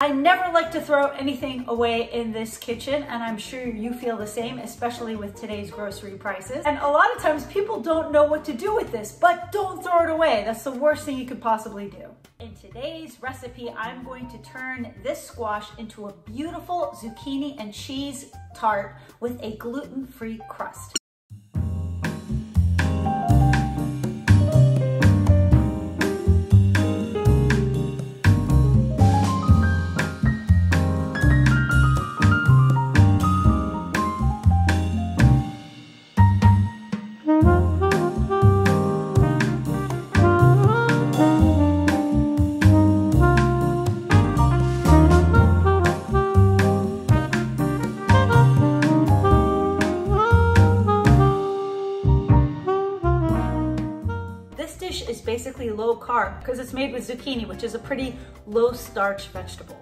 I never like to throw anything away in this kitchen, and I'm sure you feel the same, especially with today's grocery prices. And a lot of times people don't know what to do with this, but don't throw it away. That's the worst thing you could possibly do. In today's recipe, I'm going to turn this squash into a beautiful zucchini and cheese tart with a gluten-free crust. Dish is basically low carb because it's made with zucchini, which is a pretty low starch vegetable.